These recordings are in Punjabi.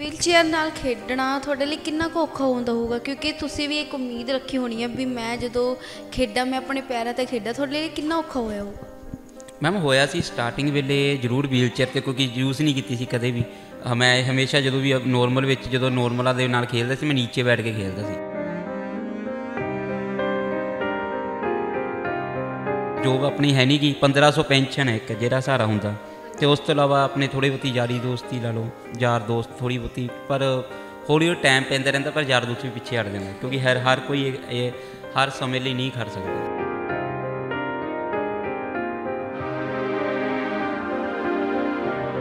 ਵੀਲਚੇਅਰ ਨਾਲ ਖੇਡਣਾ ਤੁਹਾਡੇ ਲਈ ਕਿੰਨਾ ਕੁ ਔਖਾ ਹੁੰਦਾ ਹੋਊਗਾ? ਕਿਉਂਕਿ ਤੁਸੀਂ ਵੀ ਇੱਕ ਉਮੀਦ ਰੱਖੀ ਹੋਣੀ ਹੈ ਵੀ ਮੈਂ ਜਦੋਂ ਖੇਡਾਂ, ਮੈਂ ਆਪਣੇ ਪੈਰਾਂ ਤੇ ਖੇਡਾਂ, ਤੁਹਾਡੇ ਲਈ ਕਿੰਨਾ ਔਖਾ ਹੋਇਆ ਹੋਊਗਾ? ਮੈਮ ਹੋਇਆ ਸੀ ਸਟਾਰਟਿੰਗ ਵੇਲੇ ਜ਼ਰੂਰ ਵੀਲਚੇਅਰ ਤੇ ਕਿਉਂਕਿ ਯੂਜ਼ ਨਹੀਂ ਕੀਤੀ ਸੀ ਕਦੇ ਵੀ। ਮੈਂ ਹਮੇਸ਼ਾ ਜਦੋਂ ਵੀ ਨੋਰਮਲ ਵਿੱਚ ਜਦੋਂ ਨੋਰਮਲਾਂ ਦੇ ਨਾਲ ਖੇਡਦਾ ਸੀ, ਮੈਂ ਨੀਚੇ ਬੈਠ ਕੇ ਖੇਡਦਾ ਸੀ। ਜੋਬ ਆਪਣੀ ਹੈ ਨਹੀਂ ਗੀ 1500 ਪੈਨਸ਼ਨ ਹੈ ਇੱਕ, ਜਿਹੜਾ ਸਹਾਰਾ ਹੁੰਦਾ। ਤੇ ਉਸ ਤੋਂ ਇਲਾਵਾ ਆਪਣੇ ਥੋੜੀ ਬਹੁਤੀ ਯਾਰੀ ਦੋਸਤੀ ਲਾ ਲਓ ਯਾਰ ਦੋਸਤ ਥੋੜੀ ਬਹੁਤੀ ਪਰ ਹੌਲੀ ਹੌਲੀ ਟਾਈਮ ਪੈਂਦਾ ਰਹਿੰਦਾ ਪਰ ਯਾਰ ਦੋਸਤ ਵੀ ਪਿੱਛੇ ਹਟ ਜਾਂਦਾ ਕਿਉਂਕਿ ਹਰ ਹਰ ਕੋਈ ਇਹ- ਹਰ ਸਮੇਂ ਲਈ ਨਹੀਂ ਖੜ ਸਕਦਾ।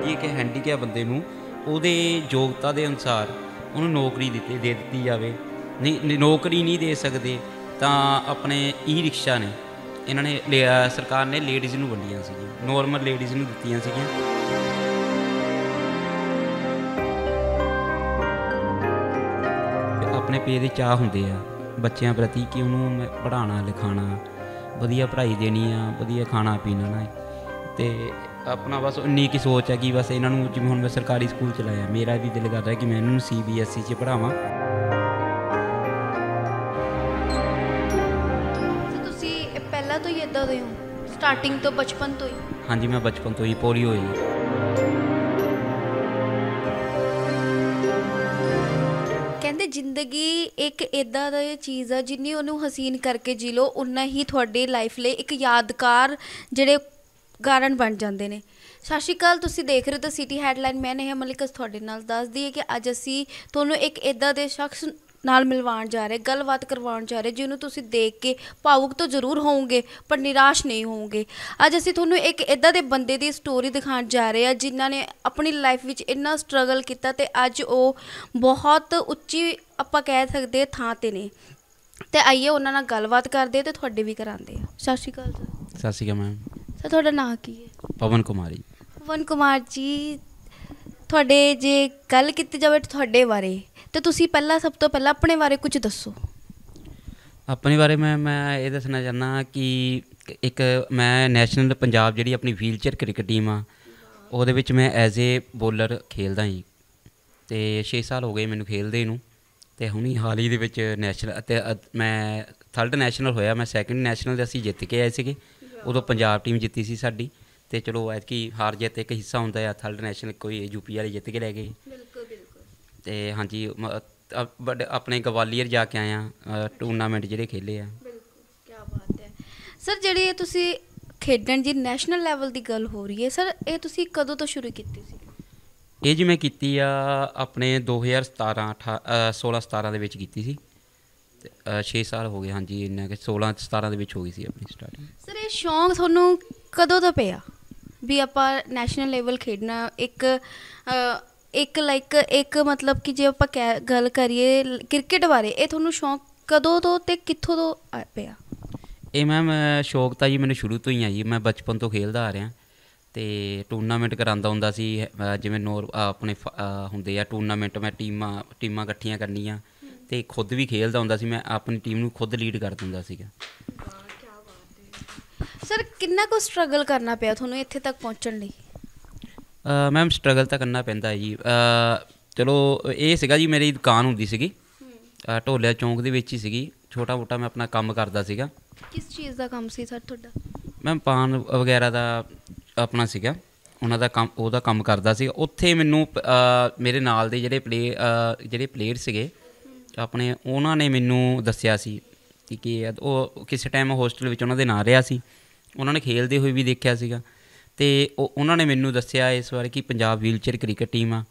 ਇਹ ਕਿ ਹੈਂਡੀਕੈਪ ਬੰਦੇ ਨੂੰ ਉਹਦੇ ਯੋਗਤਾ ਦੇ ਅਨੁਸਾਰ ਉਹਨੂੰ ਨੌਕਰੀ ਦਿੱਤੀ ਦੇ ਦਿੱਤੀ ਜਾਵੇ। ਨਹੀਂ, ਨੌਕਰੀ ਨਹੀਂ ਦੇ ਸਕਦੇ ਤਾਂ ਆਪਣੇ ਈ ਰਿਕਸ਼ਾ ਨੇ ਇਹਨਾਂ ਨੇ ਲਿਆ- ਸਰਕਾਰ ਨੇ ਲੇਡੀਜ਼ ਨੂੰ ਵੰਡੀਆਂ ਸੀਗੀਆਂ ਨੋਰਮਲ ਲੇਡੀਜ਼ ਨੂੰ ਦਿੱਤੀਆਂ ਸੀਗੀਆਂ। ਆਪਣੇ ਪੇ ਦੇ ਚਾਹ ਹੁੰਦੇ ਆ, ਬੱਚਿਆਂ ਪ੍ਰਤੀ ਕਿ ਉਹਨੂੰ ਮੈਂ ਪੜ੍ਹਾਉਣਾ, ਲਿਖਾਉਣਾ, ਵਧੀਆ ਪੜ੍ਹਾਈ ਦੇਣੀ ਆ, ਵਧੀਆ ਖਾਣਾ ਪੀਣਾ ਨਾ। ਤੇ ਆਪਣਾ ਬਸ ਉਨੀ ਕੀ ਸੋਚ ਹੈ ਕਿ ਬਸ ਇਹਨਾਂ ਨੂੰ ਜਿਵੇਂ ਹੁਣ ਮੈਂ ਸਰਕਾਰੀ ਸਕੂਲ ਚਲਾਇਆ ਮੇਰਾ ਵੀ ਦਿਲ ਕਰਦਾ ਕਿ ਮੈਂ ਇਹਨਾਂ ਨੂੰ ਸੀਬੀਐਸਈ ਚ ਪੜ੍ਹਾਵਾਂ। ਤੋਂ ਹੀ। ਸਟਾਰਟਿੰਗ ਤੋਂ ਬਚਪਨ ਤੋਂ ਹੀ। ਹਾਂਜੀ ਮੈਂ ਬਚਪਨ ਤੋਂ ਹੀ ਪੋਲੀਓ ਹੋਈ ਕਹਿੰਦੇ ਜ਼ਿੰਦਗੀ ਇੱਕ ਇਦਾਂ ਦਾ ਚੀਜ਼ ਆ ਜਿੰਨੀ ਉਹਨੂੰ ਹਸੀਨ ਕਰਕੇ ਜੀ ਲਓ ਉਨਾ ਹੀ ਤੁਹਾਡੀ ਲਾਈਫ ਲਈ ਇੱਕ ਯਾਦਗਾਰ ਜਿਹੜੇ ਕਾਰਨ ਬਣ ਜਾਂਦੇ ਨੇ। ਸਤਿ ਸ਼੍ਰੀ ਅਕਾਲ ਤੁਸੀਂ ਦੇਖ ਰਹੇ ਹੋ ਤਾਂ ਸਿਟੀ ਹੈਡਲਾਈਨ ਮੈਂ ਨੇਹਾ ਮਲਿਕਸ ਤੁਹਾਡੇ ਨਾਲ ਦੱਸਦੀ ਹੈ ਕਿ ਅੱਜ ਅਸੀਂ ਤੁਹਾਨੂੰ ਇੱਕ ਇਦਾਂ ਦੇ ਸ਼ਖਸ ਨਾਲ ਮਿਲਵਾਉਣ ਜਾ ਰਹੇ ਗੱਲਬਾਤ ਕਰਵਾਉਣ ਜਾ ਰਹੇ ਜਿਹਨੂੰ ਤੁਸੀਂ ਦੇਖ ਕੇ ਭਾਵੁਕ ਤਾਂ ਜ਼ਰੂਰ ਹੋਵੋਗੇ ਪਰ ਨਿਰਾਸ਼ ਨਹੀਂ ਹੋਵੋਗੇ। ਅੱਜ ਅਸੀਂ ਤੁਹਾਨੂੰ ਇੱਕ ਇਦਾਂ ਦੇ ਬੰਦੇ ਦੀ ਸਟੋਰੀ ਦਿਖਾਉਣ ਜਾ ਰਹੇ ਹਾਂ ਜਿਨ੍ਹਾਂ ਨੇ ਆਪਣੀ ਲਾਈਫ ਵਿੱਚ ਇੰਨਾ ਸਟਰਗਲ ਕੀਤਾ ਤੇ ਅੱਜ ਉਹ ਬਹੁਤ ਉੱਚੀ ਆਪਾਂ ਕਹਿ ਸਕਦੇ ਥਾਂ ਤੇ ਨੇ। ਤੇ ਆਈਏ ਉਹਨਾਂ ਨਾਲ ਗੱਲਬਾਤ ਕਰਦੇ ਤੇ ਤੁਹਾਡੇ ਵੀ ਕਰਾਉਂਦੇ ਆ ਸਤਿ ਸ਼੍ਰੀ ਅਕਾਲ ਸਰ। ਸਤਿ ਸ਼੍ਰੀ ਅਕਾਲ ਮੈਮ ਸਰ ਤੁਹਾਡਾ ਨਾਂ ਕੀ ਹੈ? ਪਵਨ ਕੁਮਾਰੀ। ਪਵਨ ਕੁਮਾਰ ਜੀ ਤੁਹਾਡੇ ਜੇ ਗੱਲ ਕੀਤੀ ਜਾਵੇ ਤੁਹਾਡੇ ਬਾਰੇ, ਤਾਂ ਤੁਸੀਂ ਪਹਿਲਾਂ ਸਭ ਤੋਂ ਪਹਿਲਾਂ ਆਪਣੇ ਬਾਰੇ ਕੁਝ ਦੱਸੋ। ਆਪਣੇ ਬਾਰੇ ਮੈਂ ਮੈਂ ਇਹ ਦੱਸਣਾ ਚਾਹੁੰਦਾ ਕਿ ਇੱਕ ਮੈਂ ਨੈਸ਼ਨਲ ਪੰਜਾਬ ਜਿਹੜੀ ਆਪਣੀ ਵੀਲਚੇਅਰ ਕ੍ਰਿਕਟ ਟੀਮ ਆ, ਉਹਦੇ ਵਿੱਚ ਮੈਂ ਐਜ਼ ਏ ਬੋਲਰ ਖੇਲਦਾ ਜੀ। ਤੇ 6 ਸਾਲ ਹੋ ਗਏ ਮੈਨੂੰ ਖੇਲਦੇ ਨੂੰ, ਤੇ ਹੁਣੀ ਹਾਲ ਹੀ ਦੇ ਵਿੱਚ ਨੈਸ਼ਨਲ ਅਤੇ ਮੈਂ ਥਰਡ ਨੈਸ਼ਨਲ ਹੋਇਆ, ਮੈਂ ਸੈਕੰਡ ਨੈਸ਼ਨਲ ਦੇ ਅਸੀਂ ਜਿੱਤ ਕੇ ਆਏ ਸੀਗੇ। ਉਦੋਂ ਪੰਜਾਬ ਟੀਮ ਜਿੱਤੀ ਸੀ ਸਾਡੀ। ਤੇ ਚਲੋ ਐਤਕੀ ਹਾਰ ਜਿੱਤ ਇੱਕ ਹਿੱਸਾ ਹੁੰਦਾ ਆ ਥਰਡ ਨੈਸ਼ਨਲ ਕੋਈ ਯੂਪੀ ਵਾਲੇ ਜਿੱਤ ਕੇ ਲੈ ਗਏ। ਬਿਲਕੁਲ ਬਿਲਕੁਲ। ਤੇ ਹਾਂਜੀ ਆਪਣੇ ਗਵਾਲੀਅਰ ਜਾ ਕੇ ਆਏ ਆ ਟੂਰਨਾਮੈਂਟ ਜਿਹੜੇ ਖੇਲੇ ਆ। ਬਿਲਕੁਲ ਕੀ ਬਾਤ ਹੈ। ਸਰ ਜਿਹੜੀ ਇਹ ਤੁਸੀਂ ਖੇਡਣ ਦੀ ਨੈਸ਼ਨਲ ਲੈਵਲ ਦੀ ਗੱਲ ਹੋ ਰਹੀ ਹੈ ਸਰ ਇਹ ਤੁਸੀਂ ਕਦੋਂ ਤੋਂ ਸ਼ੁਰੂ ਕੀਤੀ ਸੀ? ਇਹ ਜੀ ਮੈਂ ਕੀਤੀ ਆ ਆਪਣੇ 2017 18 ਅ, 16 17 ਦੇ ਵਿੱਚ ਕੀਤੀ ਸੀ। ਤੇ 6 ਸਾਲ ਹੋ ਗਏ ਹਾਂਜੀ ਇੰਨਾ ਕਿ 16 17 ਦੇ ਵਿੱਚ ਹੋ ਗਈ ਸੀ ਆਪਣੀ ਸਟਾਰਟਿੰਗ ਸਰ ਇਹ ਸ਼ੌਂਕ ਤੁਹਾਨੂੰ ਕਦੋਂ ਤੋਂ ਪਿਆ? ਵੀ ਆਪਾਂ ਨੈਸ਼ਨਲ ਲੈਵਲ ਖੇਡਣਾ, ਇੱਕ ਇੱਕ ਲਾਈਕ ਇੱਕ ਮਤਲਬ ਕਿ ਜੇ ਆਪਾਂ ਕਹਿ- ਗੱਲ ਕਰੀਏ ਕ੍ਰਿਕਟ ਬਾਰੇ, ਇਹ ਤੁਹਾਨੂੰ ਸ਼ੌਂਕ ਕਦੋਂ ਤੋਂ ਤੇ ਕਿੱਥੋਂ ਤੋਂ ਪਿਆ? ਇਹ ਮੈਮ ਸ਼ੌਕ ਤਾਂ ਜੀ ਮੈਨੂੰ ਸ਼ੁਰੂ ਤੋਂ ਹੀ ਆ ਜੀ। ਮੈਂ ਬਚਪਨ ਤੋਂ ਖੇਡਦਾ ਆ ਰਿਹਾ। ਤੇ ਟੂਰਨਾਮੈਂਟ ਕਰਾਉਂਦਾ ਹੁੰਦਾ ਸੀ ਜਿਵੇਂ ਨੋਰ ਆਪਣੇ ਹੁੰਦੇ ਆ ਟੂਰਨਾਮੈਂਟ ਮੈਂ ਟੀਮਾਂ ਟੀਮਾਂ ਇਕੱਠੀਆਂ ਕਰਨੀਆਂ। ਤੇ ਖੁਦ ਵੀ ਖੇਡਦਾ ਹੁੰਦਾ ਸੀ। ਮੈਂ ਆਪਣੀ ਟੀਮ ਨੂੰ ਖੁਦ ਲੀਡ ਕਰ ਦਿੰਦਾ ਸੀਗਾ। ਸਰ ਕਿੰਨਾ ਕੁ ਸਟਰਗਲ ਕਰਨਾ ਪਿਆ ਤੁਹਾਨੂੰ ਇੱਥੇ ਤੱਕ ਪਹੁੰਚਣ ਲਈ? ਮੈਮ ਸਟਰਗਲ ਤਾਂ ਕਰਨਾ ਪੈਂਦਾ ਜੀ। ਚਲੋ ਇਹ ਸੀਗਾ ਜੀ ਮੇਰੀ ਦੁਕਾਨ ਹੁੰਦੀ ਸੀਗੀ। ਢੋਲਿਆ ਚੌਂਕ ਦੇ ਵਿੱਚ ਹੀ ਸੀਗੀ। ਛੋਟਾ ਮੋਟਾ ਮੈਂ ਆਪਣਾ ਕੰਮ ਕਰਦਾ ਸੀਗਾ। ਕਿਸ ਚੀਜ਼ ਦਾ ਕੰਮ ਸੀ ਸਰ ਤੁਹਾਡਾ? ਮੈਂ ਪਾਨ ਵਗੈਰਾ ਦਾ ਆਪਣਾ ਸੀਗਾ। ਉਹਨਾਂ ਦਾ ਕੰਮ ਉਹਦਾ ਕੰਮ ਕਰਦਾ ਸੀ। ਉੱਥੇ ਮੈਨੂੰ ਮੇਰੇ ਨਾਲ ਦੇ ਜਿਹੜੇ ਪਲੇ ਜਿਹੜੇ ਪਲੇਅਰ ਸੀਗੇ ਆਪਣੇ ਉਹਨਾਂ ਨੇ ਮੈਨੂੰ ਦੱਸਿਆ ਸੀ ਕਿ ਕਿ ਉਹ ਕਿਸੇ ਟਾਈਮ ਹੋਸਟਲ ਵਿੱਚ ਉਹਨਾਂ ਦੇ ਨਾਂ ਰਿਹਾ ਸੀ। ਉਹਨਾਂ ਨੇ ਖੇਲਦੇ ਹੋਏ ਵੀ ਦੇਖਿਆ ਸੀਗਾ। ਤੇ ਉਹ, ਉਹਨਾਂ ਨੇ ਮੈਨੂੰ ਦੱਸਿਆ ਇਸ ਬਾਰੇ ਕਿ ਪੰਜਾਬ ਵੀਲਚੇਅਰ ਕ੍ਰਿਕਟ ਟੀਮ ਆ।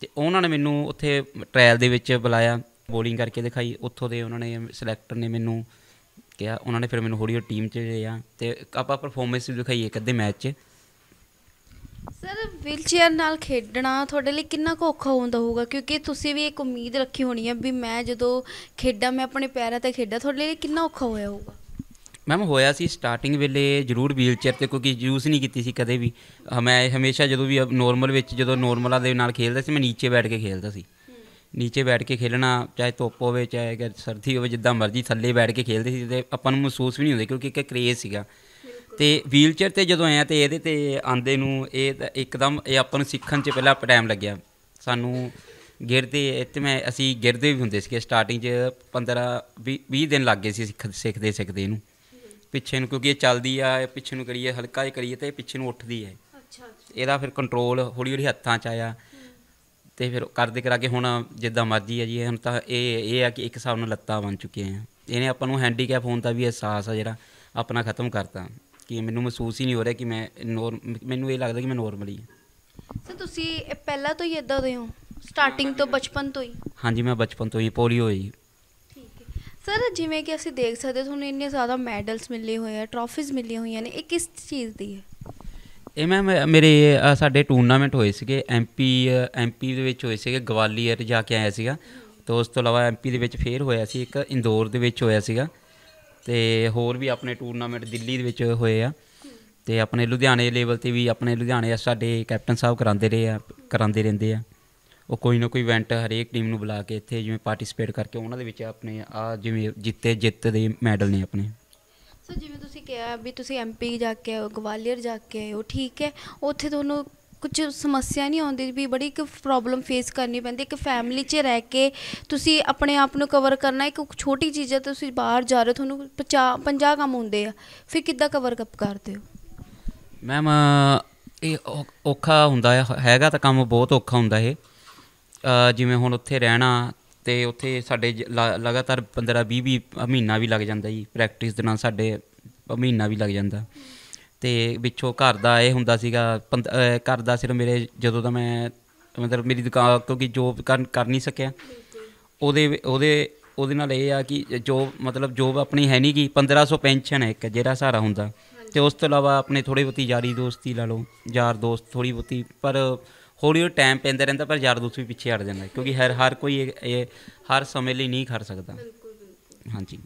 ਤੇ ਉਹਨਾਂ ਨੇ ਮੈਨੂੰ ਉੱਥੇ ਟ੍ਰਾਇਲ ਦੇ ਵਿੱਚ ਬੁਲਾਇਆ ਬੋਲਿੰਗ ਕਰਕੇ ਦਿਖਾਈ। ਉੱਥੋਂ ਦੇ ਉਹਨਾਂ ਨੇ ਸਿਲੈਕਟਰ ਨੇ ਮੈਨੂੰ ਕਿਹਾ, ਉਹਨਾਂ ਨੇ ਫਿਰ ਮੈਨੂੰ ਹੌਲੀ ਹੌਲੀ ਟੀਮ 'ਚ ਲਿਆ। ਤੇ ਆਪਾਂ ਪਰਫਾਰਮੈਂਸ ਵੀ ਦਿਖਾਈ ਇੱਕ ਅੱਧੇ ਮੈਚ 'ਚ। ਸਰ ਵੀਲਚੇਅਰ ਨਾਲ ਖੇਡਣਾ ਤੁਹਾਡੇ ਲਈ ਕਿੰਨਾ ਕੁ ਔਖਾ ਹੁੰਦਾ ਹੋਊਗਾ? ਕਿਉਂਕਿ ਤੁਸੀਂ ਵੀ ਇੱਕ ਉਮੀਦ ਰੱਖੀ ਹੋਣੀ ਹੈ ਵੀ ਮੈਂ ਜਦੋਂ ਖੇਡਾਂ, ਮੈਂ ਆਪਣੇ ਪੈਰਾਂ ਤੇ ਖੇਡਾਂ, ਤੁਹਾਡੇ ਲਈ ਕਿੰਨਾ ਔਖਾ ਹੋਇਆ ਹੋਊਗਾ? ਮੈਮ ਹੋਇਆ ਸੀ ਸਟਾਰਟਿੰਗ ਵੇਲੇ ਜ਼ਰੂਰ ਵੀਲਚੇਅਰ ਤੇ ਕਿਉਂਕਿ ਯੂਜ਼ ਨਹੀਂ ਕੀਤੀ ਸੀ ਕਦੇ ਵੀ। ਮੈਂ ਹਮੇਸ਼ਾ ਜਦੋਂ ਵੀ ਨੋਰਮਲ ਵਿੱਚ ਜਦੋਂ ਨੋਰਮਲਾਂ ਦੇ ਨਾਲ ਖੇਲਦਾ ਸੀ ਮੈਂ ਨੀਚੇ ਬੈਠ ਕੇ ਖੇਲਦਾ ਸੀ। ਨੀਚੇ ਬੈਠ ਕੇ ਖੇਲਣਾ ਚਾਹੇ ਧੁੱਪ ਹੋਵੇ ਚਾਹੇ ਸਰਦੀ ਹੋਵੇ ਜਿੱਦਾਂ ਮਰਜ਼ੀ ਥੱਲੇ ਬੈਠ ਕੇ ਖੇਲਦੇ ਸੀ ਤੇ ਆਪਾਂ ਨੂੰ ਮਹਿਸੂਸ ਵੀ ਨਹੀਂ ਹੁੰਦਾ ਕਿਉਂਕਿ ਇੱਕ ਕਰੇਜ਼ ਸੀਗਾ। ਤੇ ਵੀਲਚੇਅਰ ਤੇ ਜਦੋਂ ਆਇਆ ਤੇ ਇਹਦੇ ਤੇ ਆਂਦੇ ਨੂੰ ਇਹ ਤਾਂ ਇੱਕਦਮ ਇਹ ਆਪਾਂ ਨੂੰ ਸਿੱਖਣ 'ਚ ਪਹਿਲਾਂ ਟਾਈਮ ਲੱਗਿਆ। ਸਾਨੂੰ ਗਿਰਦੇ ਇੱਥੇ ਮੈਂ ਅਸੀਂ ਗਿਰਦੇ ਵੀ ਹੁੰਦੇ ਸੀਗੇ ਸਟਾਰਟਿੰਗ 'ਚ 15 20 20 ਦਿਨ ਲੱਗ ਗਏ ਸੀ ਸਿੱਖ ਸਿੱਖਦੇ ਸਿੱਖਦੇ ਇਹਨੂੰ ਪਿੱਛੇ ਨੂੰ ਕਿਉਂਕਿ ਇਹ ਚੱਲਦੀ ਆ ਇਹ ਪਿੱਛੇ ਨੂੰ ਕਰੀਏ ਹਲਕਾ ਜਿਹਾ ਕਰੀਏ ਤੇ ਇਹ ਪਿੱਛੇ ਨੂੰ ਉੱਠਦੀ ਹੈ ਅੱਛਾ ਇਹਦਾ ਫਿਰ ਕੰਟਰੋਲ ਹੌਲੀ ਹੌਲੀ ਹੱਥਾਂ 'ਚ ਆਇਆ। ਤੇ ਫਿਰ ਕਰਦੇ ਕਰਾ ਕੇ ਹੁਣ ਜਿੱਦਾਂ ਮਰਜ਼ੀ ਹੈ ਜੀ ਹੁਣ ਤਾਂ ਇਹ ਇਹ ਆ ਕਿ ਇੱਕ ਹਿਸਾਬ ਨਾਲ ਲੱਤਾਂ ਬਣ ਚੁੱਕੀਆਂ ਆ। ਇਹਨੇ ਆਪਾਂ ਨੂੰ ਹੈਂਡੀਕੈਪ ਹੋਣ ਦਾ ਵੀ ਅਹਿਸਾਸ ਆ ਜਿਹੜਾ ਆਪਣਾ ਖਤਮ ਕਰਤਾ। ਕਿ ਮੈਨੂੰ ਮਹਿਸੂਸ ਹੀ ਨਹੀਂ ਹੋ ਰਿਹਾ ਕਿ ਮੈਂ ਨੋਰ ਮੈਨੂੰ ਇਹ ਲੱਗਦਾ ਕਿ ਮੈਂ ਨੋਰਮਲ ਹੀ ਹਾਂ ਸਰ ਤੁਸੀਂ ਪਹਿਲਾਂ ਤੋਂ ਹੀ ਇਦਾਂ ਦੇ ਹੋ? ਸਟਾਰਟਿੰਗ ਤੋਂ ਬਚਪਨ ਤੋਂ ਹੀ? ਹਾਂਜੀ ਮੈਂ ਬਚਪਨ ਤੋਂ ਹੀ ਪੋਲੀਓ ਹੋਈ ਹੈ। ਸਰ ਜਿਵੇਂ ਕਿ ਅਸੀਂ ਦੇਖ ਸਕਦੇ ਤੁਹਾਨੂੰ ਇੰਨੇ ਜ਼ਿਆਦਾ ਮੈਡਲਸ ਮਿਲੇ ਹੋਏ ਆ ਟਰਾਫੀਜ਼ ਮਿਲੀਆਂ ਹੋਈਆਂ ਨੇ, ਇਹ ਕਿਸ ਚੀਜ਼ ਦੀ ਹੈ? ਇਹ ਮੈਮ ਮੇਰੇ ਸਾਡੇ ਟੂਰਨਾਮੈਂਟ ਹੋਏ ਸੀਗੇ ਐਮਪੀ ਐਮਪੀ ਦੇ ਵਿੱਚ ਹੋਏ ਸੀਗੇ, ਗਵਾਲੀਅਰ ਜਾ ਕੇ ਆਇਆ ਸੀਗਾ। ਤੇ ਉਸ ਤੋਂ ਇਲਾਵਾ ਐਮਪੀ ਦੇ ਵਿੱਚ ਫੇਰ ਹੋਇਆ ਸੀ, ਇੱਕ ਇੰਦੌਰ ਦੇ ਵਿੱਚ ਹੋਇਆ ਸੀਗਾ। ਤੇ ਹੋਰ ਵੀ ਆਪਣੇ ਟੂਰਨਾਮੈਂਟ ਦਿੱਲੀ ਦੇ ਵਿੱਚ ਹੋਏ ਆ। ਤੇ ਆਪਣੇ ਲੁਧਿਆਣੇ ਲੈਵਲ ਤੇ ਵੀ, ਆਪਣੇ ਲੁਧਿਆਣੇ ਸਾਡੇ ਕੈਪਟਨ ਸਾਹਿਬ ਕਰਾਉਂਦੇ ਰਹੇ ਆ, ਕਰਾਉਂਦੇ ਰਹਿੰਦੇ ਆ। ਉਹ ਕੋਈ ਨਾ ਕੋਈ ਇਵੈਂਟ ਹਰੇਕ ਟੀਮ ਨੂੰ ਬੁਲਾ ਕੇ ਇੱਥੇ ਜਿਵੇਂ ਪਾਰਟਿਸਿਪੇਟ ਕਰਕੇ ਉਹਨਾਂ ਦੇ ਵਿੱਚ ਆਪਣੇ ਆ ਜਿਵੇਂ ਜਿੱਤੇ ਜਿੱਤ ਦੇ ਮੈਡਲ ਨੇ ਆਪਣੇ। ਸਰ ਜਿਵੇਂ ਤੁਸੀਂ ਕਿਹਾ ਵੀ ਤੁਸੀਂ ਐਮਪੀ ਜਾ ਕੇ ਆਏ ਹੋ ਗਵਾਲੀਅਰ ਜਾ ਕੇ ਆਏ ਹੋ ਠੀਕ ਹੈ। ਉੱਥੇ ਤੁਹਾਨੂੰ ਕੁਝ ਸਮੱਸਿਆ ਨਹੀਂ ਆਉਂਦੀ ਵੀ ਬੜੀ ਇੱਕ ਪ੍ਰੋਬਲਮ ਫੇਸ ਕਰਨੀ ਪੈਂਦੀ ਇੱਕ ਫੈਮਿਲੀ 'ਚ ਰਹਿ ਕੇ ਤੁਸੀਂ ਆਪਣੇ ਆਪ ਨੂੰ ਕਵਰ ਕਰਨਾ ਇੱਕ ਛੋਟੀ ਚੀਜ਼ ਹੈ ਤੁਸੀਂ ਬਾਹਰ ਜਾ ਰਹੇ ਤੁਹਾਨੂੰ 50 50 ਕੰਮ ਹੁੰਦੇ ਆ ਫਿਰ ਕਿੱਦਾਂ ਕਵਰ ਅਪ ਕਰਦੇ ਹੋ? ਮੈਮ ਇਹ ਔਖਾ ਹੁੰਦਾ ਹੈ ਹੈਗਾ ਤਾਂ ਕੰਮ ਬਹੁਤ ਔਖਾ ਹੁੰਦਾ ਇਹ। ਜਿਵੇਂ ਹੁਣ ਉੱਥੇ ਰਹਿਣਾ ਤੇ ਉੱਥੇ ਸਾਡੇ ਜ- ਲਗਾਤਾਰ 15 20 ਵੀਹ ਮਹੀਨਾ ਵੀ ਲੱਗ ਜਾਂਦਾ ਜੀ ਪ੍ਰੈਕਟਿਸ ਦੇ ਨਾਲ ਸਾਡੇ ਮਹੀਨਾ ਵੀ ਲੱਗ ਜਾਂਦਾ। ਤੇ ਵਿੱਚੋਂ ਘਰ ਦਾ ਇਹ ਹੁੰਦਾ ਸੀਗਾ, ਪੰਦ- ਘਰ ਦਾ ਸਿਰਫ ਮੇਰੇ ਜਦੋਂ ਦਾ ਮੈਂ ਮਤਲਬ ਮੇਰੀ ਦੁਕਾਨ ਕਿਉਂਕਿ ਜੋਬ ਕਰ ਕਰ ਨਹੀਂ ਸਕਿਆ। ਉਹਦੇ ਉਹਦੇ ਉਹਦੇ ਨਾਲ ਇਹ ਆ ਕਿ ਜੋਬ ਮਤਲਬ ਜੋਬ ਆਪਣੀ ਹੈ ਨਹੀਂ ਗੀ 1500 ਪੈਨਸ਼ਨ ਹੈ ਇੱਕ, ਜਿਹੜਾ ਸਹਾਰਾ ਹੁੰਦਾ। ਤੇ ਉਸ ਤੋਂ ਇਲਾਵਾ ਆਪਣੇ ਥੋੜੀ ਬਹੁਤੀ ਯਾਰੀ ਦੋਸਤੀ ਲਾ ਲਓ, ਯਾਰ ਦੋਸਤ ਥੋੜੀ ਬਹੁਤੀ, ਪਰ ਹੌਲੀ ਹੌਲੀ ਟਾਈਮ ਪੈਂਦਾ ਰਹਿੰਦਾ ਪਰ ਯਾਰ ਦੋਸਤ ਵੀ ਪਿੱਛੇ ਹਟ ਜਾਂਦਾ ਕਿਉਂਕਿ ਹਰ ਹਰ ਕੋਈ ਇਹ- ਹਰ ਸਮੇਂ ਲਈ ਨਹੀਂ ਖੜ ਸਕਦਾ। ਹਾਂਜੀ।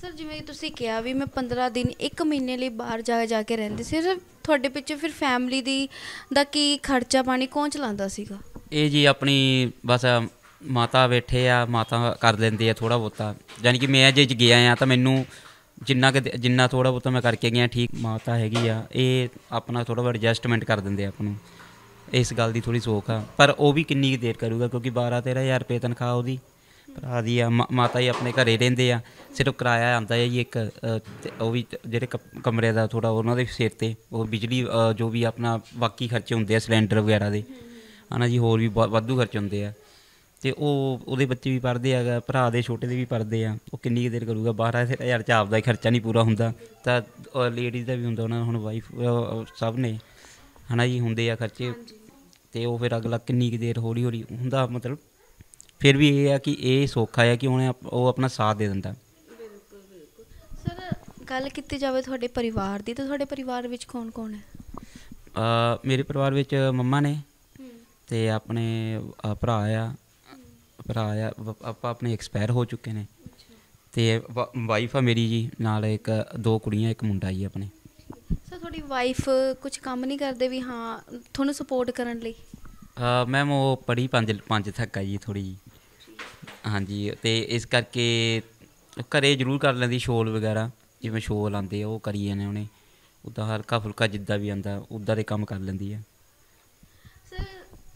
ਸਰ ਜਿਵੇਂ ਤੁਸੀਂ ਕਿਹਾ ਵੀ ਮੈਂ 15 ਦਿਨ 1 ਮਹੀਨੇ ਲਈ ਬਾਹਰ ਜਾ ਜਾ ਕੇ ਰਹਿੰਦੀ ਸੀ ਸਰ ਤੁਹਾਡੇ ਪਿੱਛੇ ਫਿਰ ਫੈਮਿਲੀ ਦੀ ਦਾ ਕੀ ਖਰਚਾ ਪਾਣੀ ਕੌਣ ਚਲਾਉਂਦਾ ਸੀਗਾ? ਇਹ ਜੀ ਆਪਣੀ ਬਸ ਮਾਤਾ ਬੈਠੇ ਆ ਮਾਤਾ ਕਰ ਲੈਂਦੇ ਆ ਥੋੜਾ ਬਹੁਤਾ। ਯਾਨੀ ਕਿ ਮੈਂ ਜੇ ਗਿਆ ਆ ਤਾਂ ਮੈਨੂੰ ਜਿੰਨਾ ਕਿ ਜਿੰਨਾ ਥੋੜਾ ਬਹੁਤਾ ਮੈਂ ਕਰਕੇ ਗਿਆ ਠੀਕ ਮਾਤਾ ਹੈਗੀ ਆ ਇਹ ਆਪਣਾ ਥੋੜਾ ਬਹੁਤ ਐਡਜਸਟਮੈਂਟ ਕਰ ਦਿੰਦੇ ਆ ਆਪ ਨੂੰ। ਇਸ ਗੱਲ ਦੀ ਥੋੜੀ ਸੋਖ ਆ। ਪਰ ਉਹ ਵੀ ਕਿੰਨੀ ਕੁ ਦੇਰ ਕਰੂਗਾ ਕਿਉਂਕਿ 12 13000 ਰੁਪਏ ਤਨਖਾਹ ਉਹਦੀ। ਭਰਾ ਦੀ ਆ ਮਾਤਾ ਹੀ ਆਪਣੇ ਘਰੇ ਰਹਿੰਦੇ ਆ ਸਿਰਫ ਕਿਰਾਇਆ ਆਉਂਦਾ ਹੈ ਜੀ ਇੱਕ ਅ, ਉਹ ਵੀ ਜਿਹੜੇ ਕਪ- ਕਮਰੇ ਦਾ ਥੋੜਾ ਉਹਨਾਂ ਦੇ ਸਿਰ ਤੇ ਉਹ ਬਿਜਲੀ ਜੋ ਵੀ ਆਪਣਾ ਬਾਕੀ ਖਰਚੇ ਹੁੰਦੇ ਆ ਸਿਲੰਡਰ ਵਗੈਰਾ ਦੇ। ਹਨਾ ਜੀ ਹੋਰ ਵੀ ਬਹੁਤ ਵਾਧੂ ਖਰਚੇ ਹੁੰਦੇ ਆ। ਤੇ ਉਹ ਉਹਦੇ ਬੱਚੇ ਵੀ ਪੜ੍ਹਦੇ ਆ ਭਰਾ ਦੇ ਛੋਟੇ ਦੇ ਵੀ ਪੜ੍ਹਦੇ ਆ। ਉਹ ਕਿੰਨੀ ਕੁ ਦੇਰ ਕਰੂਗਾ? 12000 ਚ ਆਪਦਾ ਹੀ ਖਰਚਾ ਨਹੀਂ ਪੂਰਾ ਹੁੰਦਾ। ਤਾਂ ਲੇਡੀਜ਼ ਦਾ ਵੀ ਹੁੰਦਾ ਉਹਨਾਂ ਹੁਣ ਵਾਈਫ ਸਭ ਨੇ ਹਨਾ ਜੀ ਹੁੰਦੇ ਆ ਖਰਚੇ। ਤੇ ਉਹ ਫਿਰ ਅਗਲਾ ਕਿੰਨੀ ਕੁ ਦੇਰ ਹੌਲੀ ਹੌਲੀ ਹੁੰਦਾ ਮਤਲਬ ਫਿਰ ਵੀ ਇਹ ਆ ਕਿ ਇਹ ਸੌਖਾ ਆ ਕਿ ਉਹਨੇ ਉਹ ਆਪਣਾ ਸਾਥ ਦੇ ਦਿੰਦਾ। ਸਰ ਗੱਲ ਕੀਤੀ ਜਾਵੇ ਤੁਹਾਡੇ ਪਰਿਵਾਰ ਦੀ ਤਾਂ ਤੁਹਾਡੇ ਪਰਿਵਾਰ ਵਿੱਚ ਕੌਣ ਕੌਣ ਹੈ? ਅ, ਮੇਰੇ ਪਰਿਵਾਰ ਵਿੱਚ ਮੰਮਾ ਨੇ ਤੇ ਆਪਣੇ ਭਰਾ ਆ। ਭਰਾ ਆ ਆਪਾਂ ਆਪਣੇ ਐਕਸਪਾਇਰ ਹੋ ਚੁੱਕੇ ਨੇ। ਤੇ ਵਾਈਫ ਆ ਮੇਰੀ ਜੀ ਨਾਲ ਇੱਕ ਦੋ ਕੁੜੀਆਂ ਇੱਕ ਮੁੰਡਾ ਜੀ ਆਪਣੇ। ਵਾਈਫ ਕੁਝ ਕੰਮ ਨਹੀਂ ਕਰਦੇ ਵੀ ਹਾਂ, ਤੁਹਾਨੂੰ ਸਪੋਰਟ ਕਰਨ ਲਈ? ਮੈਮ ਉਹ ਪੜ੍ਹੀ ਪੰਜ ਪੰਜ ਤੱਕ ਆ ਜੀ ਥੋੜੀ ਜੀ ਹਾਂਜੀ, ਤੇ ਇਸ ਕਰਕੇ ਘਰੇ ਜ਼ਰੂਰ ਕਰ ਲੈਂਦੀ ਸ਼ੋਲ ਵਗੈਰਾ, ਜਿਵੇਂ ਸ਼ੋਲ ਆਉਂਦੇ ਉਹ ਕਰੀ ਜਾਂਦੇ ਉਹਨੇ। ਉੱਦਾਂ ਹਲਕਾ ਫੁਲਕਾ ਜਿੱਦਾਂ ਵੀ ਆਂਦਾ ਉੱਦਾਂ ਦੇ ਕੰਮ ਕਰ ਲੈਂਦੀ ਆ।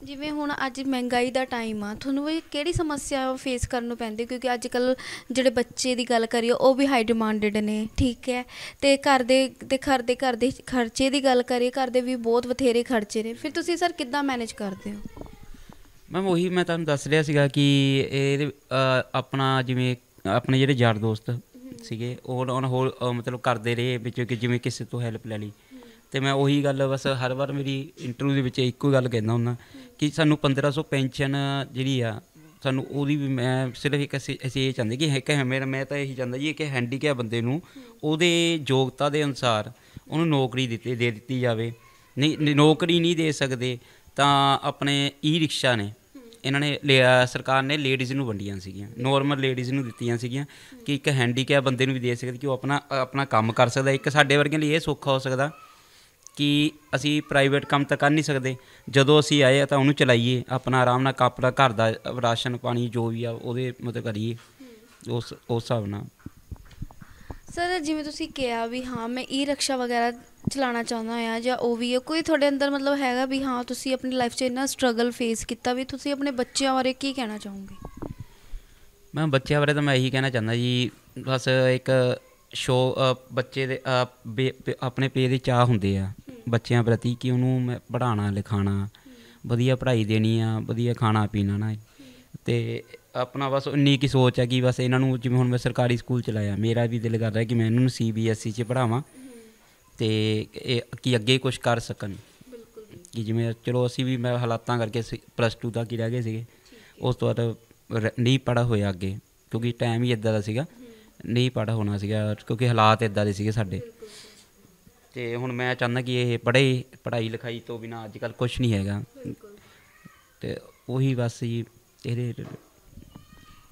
ਜਿਵੇਂ ਹੁਣ ਅੱਜ ਮਹਿੰਗਾਈ ਦਾ ਟਾਈਮ ਆ ਤੁਹਾਨੂੰ ਵੀ ਕਿਹੜੀ ਸਮੱਸਿਆ ਫੇਸ ਕਰਨ ਨੂੰ ਪੈਂਦੀ? ਕਿਉਂਕਿ ਅੱਜ ਕੱਲ ਜਿਹੜੇ ਬੱਚੇ ਦੀ ਗੱਲ ਕਰੀਏ ਉਹ ਵੀ ਹਾਈ ਡਿਮਾਂਡਡ ਨੇ ਠੀਕ ਹੈ? ਤੇ ਘਰ ਦੇ ਤੇ ਘਰ ਦੇ ਘਰ ਦੇ ਖਰਚੇ ਦੀ ਗੱਲ ਕਰੀਏ ਘਰ ਦੇ ਵੀ ਬਹੁਤ ਬਥੇਰੇ ਖਰਚੇ ਨੇ। ਫਿਰ ਤੁਸੀਂ ਸਰ ਕਿੱਦਾਂ ਮੈਨੇਜ ਕਰਦੇ ਹੋ? ਮੈਮ ਉਹੀ ਮੈਂ ਤੁਹਾਨੂੰ ਦੱਸ ਰਿਹਾ ਸੀਗਾ ਕਿ ਇਹ ਆਪਣਾ ਜਿਵੇਂ ਆਪਣੇ ਜਿਹੜੇ ਯਾਰ ਦੋਸਤ ਸੀਗੇ ਉਹ ਉਹਨਾਂ ਹੋਰ ਮਤਲਬ ਕਰਦੇ ਰਹੇ ਵਿੱਚ ਕਿ ਜਿਵੇਂ ਕਿਸੇ ਤੋਂ ਹੈਲਪ ਲੈ ਲਈ। ਤੇ ਮੈਂ ਉਹੀ ਗੱਲ ਬਸ ਹਰ ਵਾਰ ਮੇਰੀ ਇੰਟਰਵਿਊ ਦੇ ਵਿੱਚ ਇੱਕੋ ਗੱਲ ਕਹਿੰਦਾ ਹੁੰਦਾ ਕਿ ਸਾਨੂੰ 1500 ਪੈਨਸ਼ਨ ਜਿਹੜੀ ਆ, ਸਾਨੂੰ ਉਹਦੀ ਵੀ ਮੈਂ ਸਿਰਫ ਇੱਕ ਅਸੀਂ ਅਸੀਂ ਇਹ ਚਾਹੁੰਦੇ ਕਿ ਇੱਕ ਮੇਰਾ, ਮੈਂ ਤਾਂ ਇਹੀ ਚਾਹੁੰਦਾ ਜੀ ਕਿ ਹੈਂਡੀਕੈਪ ਬੰਦੇ ਨੂੰ ਉਹਦੇ ਯੋਗਤਾ ਦੇ ਅਨੁਸਾਰ ਉਹਨੂੰ ਨੌਕਰੀ ਦਿੱਤੀ, ਦੇ ਦਿੱਤੀ ਜਾਵੇ। ਨਹੀਂ ਨੌਕਰੀ ਨਹੀਂ ਦੇ ਸਕਦੇ ਤਾਂ ਆਪਣੇ ਈ ਰਿਕਸ਼ਾ ਨੇ, ਇਹਨਾਂ ਨੇ ਲਿਆ- ਸਰਕਾਰ ਨੇ ਲੇਡੀਜ਼ ਨੂੰ ਵੰਡੀਆਂ ਸੀਗੀਆਂ ਨੋਰਮਲ ਲੇਡੀਜ਼ ਨੂੰ ਦਿੱਤੀਆਂ ਸੀਗੀਆਂ ਕਿ ਇੱਕ ਹੈਂਡੀਕੈਪ ਬੰਦੇ ਨੂੰ ਵੀ ਦੇ ਸਕਦੇ ਕਿ ਉਹ ਆਪਣਾ ਆਪਣਾ ਕੰਮ ਕਰ ਸਕਦਾ, ਇੱਕ ਸਾਡੇ ਵਰਗਿਆਂ ਲਈ ਇਹ ਸੌਖਾ ਹੋ ਸਕਦਾ। ਕਿ ਅਸੀਂ ਪ੍ਰਾਈਵੇਟ ਕੰਮ ਤਾਂ ਕਰ ਨਹੀਂ ਸਕਦੇ। ਜਦੋਂ ਅਸੀਂ ਆਏ ਤਾਂ ਉਹਨੂੰ ਚਲਾਈਏ। ਆਪਣਾ ਆਰਾਮ ਨਾਲ ਆਪਣਾ ਘਰ ਦਾ ਰਾਸ਼ਨ ਪਾਣੀ ਜੋ ਵੀ ਆ ਉਹਦੇ ਮਤਲਬ ਕਰੀਏ। ਉਸ ਉਸ ਹਿਸਾਬ ਨਾਲ। ਸਰ ਜਿਵੇਂ ਤੁਸੀਂ ਕਿਹਾ ਵੀ ਹਾਂ ਮੈਂ ਈ ਰਿਕਸ਼ਾ ਵਗੈਰਾ ਚਲਾਉਣਾ ਚਾਹੁੰਦਾ ਆ ਜਾਂ ਉਹ ਵੀ ਹੈ ਕੋਈ ਤੁਹਾਡੇ ਅੰਦਰ ਮਤਲਬ ਹੈਗਾ ਵੀ ਹਾਂ ਤੁਸੀਂ ਆਪਣੀ ਲਾਈਫ 'ਚ ਇੰਨਾ ਸਟਰਗਲ ਫੇਸ ਕੀਤਾ ਵੀ ਤੁਸੀਂ ਆਪਣੇ ਬੱਚਿਆਂ ਬਾਰੇ ਕੀ ਕਹਿਣਾ ਚਾਹੋਗੇ? ਮੈਂ ਬੱਚਿਆਂ ਬਾਰੇ ਤਾਂ ਮੈਂ ਇਹੀ ਕਹਿਣਾ ਚਾਹੁੰਦਾ ਜੀ ਬਸ ਇੱਕ ਸ਼ੋ ਬੱਚੇ ਦੇ ਆਪਣੇ ਪੇ ਦੇ ਚਾਹ ਹੁੰਦੇ ਆ। ਬੱਚਿਆਂ ਪ੍ਰਤੀ ਕਿ ਉਹਨੂੰ ਮੈਂ ਪੜ੍ਹਾਉਣਾ ਲਿਖਾਉਣਾ ਵਧੀਆ ਪੜ੍ਹਾਈ ਦੇਣੀ ਆ ਵਧੀਆ ਖਾਣਾ ਪੀਣਾ ਨਾ। ਤੇ ਆਪਣਾ ਬਸ ਉਨੀ ਕੀ ਸੋਚ ਹੈ ਕਿ ਬਸ ਇਹਨਾਂ ਨੂੰ ਜਿਵੇਂ ਹੁਣ ਮੈਂ ਸਰਕਾਰੀ ਸਕੂਲ ਚ ਲਾਇਆ ਮੇਰਾ ਵੀ ਦਿਲ ਕਰਦਾ ਕਿ ਮੈਂ ਇਹਨਾਂ ਨੂੰ ਸੀਬੀਐਸਈ ਚ ਪੜ੍ਹਾਵਾਂ ਤੇ ਇਹ ਕਿ ਅੱਗੇ ਕੁਝ ਕਰ ਸਕਣ। ਕਿ ਜਿਵੇਂ ਚਲੋ ਅਸੀਂ ਵੀ ਮੈਂ ਹਾਲਾਤਾਂ ਕਰਕੇ ਪਲੱਸ 2 ਤੱਕ ਹੀ ਰਹਿ ਗਏ ਸੀਗੇ। ਉਸ ਤੋਂ ਬਾਅਦ ਨਹੀਂ ਪੜਾ ਹੋਇਆ ਅੱਗੇ ਕਿਉਂਕਿ ਟਾਈਮ ਹੀ ਇਦਾਂ ਦਾ ਸੀਗਾ। ਨਹੀਂ ਪੜਾ ਹੋਣਾ ਸੀਗਾ ਕਿਉਂਕਿ ਹਾਲਾਤ ਇਦਾਂ ਦੇ ਸੀਗੇ ਸਾਡੇ। ਤੇ ਹੁਣ ਮੈਂ ਚਾਹੁੰਦਾ ਕਿ ਇਹ ਪੜ੍ਹੇ ਪੜ੍ਹਾਈ ਲਿਖਾਈ ਤੋਂ ਬਿਨਾ ਅੱਜ ਕੱਲ ਕੁਝ ਨਹੀਂ ਹੈਗਾ। ਤੇ ਉਹੀ ਬਸ ਜੀ ਇਹਦੇ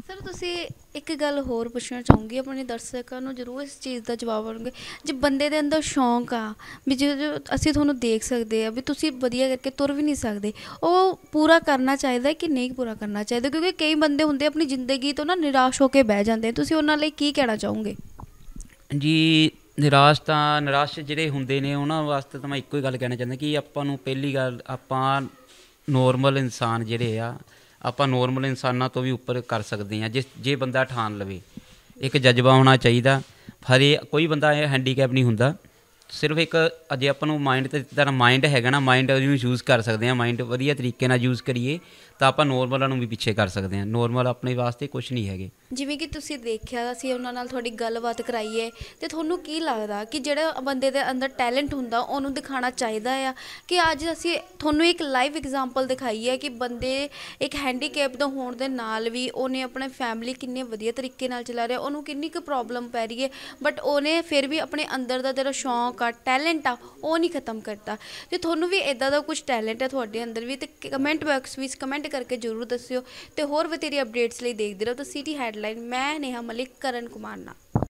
ਸਰ ਤੁਸੀਂ ਇੱਕ ਗੱਲ ਹੋਰ ਪੁੱਛਣਾ ਚਾਹੂੰਗੀ ਆਪਣੇ ਦਰਸ਼ਕਾਂ ਨੂੰ ਜ਼ਰੂਰ ਇਸ ਚੀਜ਼ ਦਾ ਜਵਾਬ ਦੇਣਗੇ ਜੇ ਬੰਦੇ ਦੇ ਅੰਦਰ ਸ਼ੌਂਕ ਆ ਵੀ ਜੋ ਅਸੀਂ ਤੁਹਾਨੂੰ ਦੇਖ ਸਕਦੇ ਆ ਵੀ ਤੁਸੀਂ ਵਧੀਆ ਕਰਕੇ ਤੁਰ ਵੀ ਨਹੀਂ ਸਕਦੇ ਉਹ ਪੂਰਾ ਕਰਨਾ ਚਾਹੀਦਾ ਕਿ ਨਹੀਂ ਪੂਰਾ ਕਰਨਾ ਚਾਹੀਦਾ? ਕਿਉਂਕਿ ਕਈ ਬੰਦੇ ਹੁੰਦੇ ਆਪਣੀ ਜ਼ਿੰਦਗੀ ਤੋਂ ਨਾ ਨਿਰਾਸ਼ ਹੋ ਕੇ ਬਹਿ ਜਾਂਦੇ ਤੁਸੀਂ ਉਹਨਾਂ ਲਈ ਕੀ ਕਹਿਣਾ ਚਾਹੋਗੇ? ਜੀ ਨਿਰਾਸ਼ ਤਾਂ, ਨਿਰਾਸ਼ ਜਿਹੜੇ ਹੁੰਦੇ ਨੇ, ਉਹਨਾਂ ਵਾਸਤੇ ਤਾਂ ਮੈਂ ਇੱਕੋ ਹੀ ਗੱਲ ਕਹਿਣਾ ਚਾਹੁੰਦਾ ਕਿ ਆਪਾਂ ਨੂੰ ਪਹਿਲੀ ਗੱਲ, ਆਪਾਂ ਨੋਰਮਲ ਇਨਸਾਨ ਜਿਹੜੇ ਆ, ਆਪਾਂ ਨੋਰਮਲ ਇਨਸਾਨਾਂ ਤੋਂ ਵੀ ਉੱਪਰ ਕਰ ਸਕਦੇ ਆ ਜੇ ਜੇ ਬੰਦਾ ਠਾਣ ਲਵੇ। ਇੱਕ ਜਜ਼ਬਾ ਹੋਣਾ ਚਾਹੀਦਾ। ਹਰੇ ਕੋਈ ਬੰਦਾ ਇਹ ਹੈਂਡੀਕੈਪ ਨਹੀਂ ਹੁੰਦਾ। ਸਿਰਫ ਇੱਕ, ਅਜੇ ਆਪਾਂ ਨੂੰ ਮਾਈਂਡ ਤੇ ਜਿਹੜਾ ਮਾਈਂਡ ਹੈਗਾ ਨਾ ਮਾਈਂਡ ਨੂੰ ਯੂਜ਼ ਕਰ ਸਕਦੇ ਆ ਮਾਈਂਡ ਵਧੀਆ ਤਰੀਕੇ ਨਾਲ ਯੂਜ਼ ਕਰੀਏ, ਤਾਂ ਆਪਾਂ ਨੋਰਮਲਾਂ ਨੂੰ ਵੀ ਪਿੱਛੇ ਕਰ ਸਕਦੇ ਆ ਨੋਰਮਲ ਆਪਣੇ ਵਾਸਤੇ ਕੁਝ ਨਹੀਂ ਹੈਗੇ। ਜਿਵੇਂ ਕਿ ਤੁਸੀਂ ਦੇਖਿਆ ਅਸੀਂ ਉਹਨਾਂ ਨਾਲ ਤੁਹਾਡੀ ਗੱਲਬਾਤ ਕਰਾਈ ਹੈ ਤੇ ਤੁਹਾਨੂੰ ਕੀ ਲੱਗਦਾ ਕਿ ਜਿਹੜਾ ਬੰਦੇ ਦੇ ਅੰਦਰ ਟੈਲੈਂਟ ਹੁੰਦਾ, ਉਹਨੂੰ ਦਿਖਾਉਣਾ ਚਾਹੀਦਾ ਆ? ਕਿ ਅੱਜ ਅਸੀਂ ਤੁਹਾਨੂੰ ਇੱਕ ਲਾਈਵ ਐਗਜ਼ਾਮਪਲ ਦਿਖਾਈ ਹੈ ਕਿ ਬੰਦੇ ਇੱਕ ਹੈਂਡੀਕੈਪ ਦਾ ਹੋਣ ਦੇ ਨਾਲ ਵੀ ਉਹਨੇ ਆਪਣੇ ਫੈਮਿਲੀ ਕਿੰਨੇ ਵਧੀਆ ਤਰੀਕੇ ਨਾਲ ਚਲਾ ਰਿਹਾ, ਉਹਨੂੰ ਕਿੰਨੀ ਕੁ ਪ੍ਰੋਬਲਮ ਪੈ ਰਹੀ ਹੈ ਬਟ ਉਹਨੇ ਫਿਰ ਵੀ ਆਪਣੇ ਅੰਦਰ ਦਾ ਜਿਹੜਾ ਸ਼ੌਂਕ ਆ ਟੈਲੈਂਟ ਆ, ਉਹ ਨਹੀਂ ਖਤਮ ਕਰਤਾ। ਜੇ ਤੁਹਾਨੂੰ ਵੀ ਇਦਾਂ ਦਾ ਕੁਝ ਟੈਲੈਂਟ ਹੈ ਤੁਹਾਡੇ ਅੰਦਰ ਵੀ ਤੇ ਕਮੈਂਟ ਬਾਕਸ ਵਿੱਚ ਕਮੈਂਟ ਕਰਕੇ ਜਰੂਰ ਦੱਸਿਓ ਤੇ ਹੋਰ ਬਤੇਰੀ ਅਪਡੇਟਸ ਲਈ ਦੇਖਦੇ ਰਹੋ ਤਾਂ ਸਿਟੀ ਹੈਡ ਹੈਡਲਾਈਨ ਮੈਂ ਨੇਹਾ ਮਲਿਕ ਕਰਨ ਕੁਮਾਰ ਨਾਲ।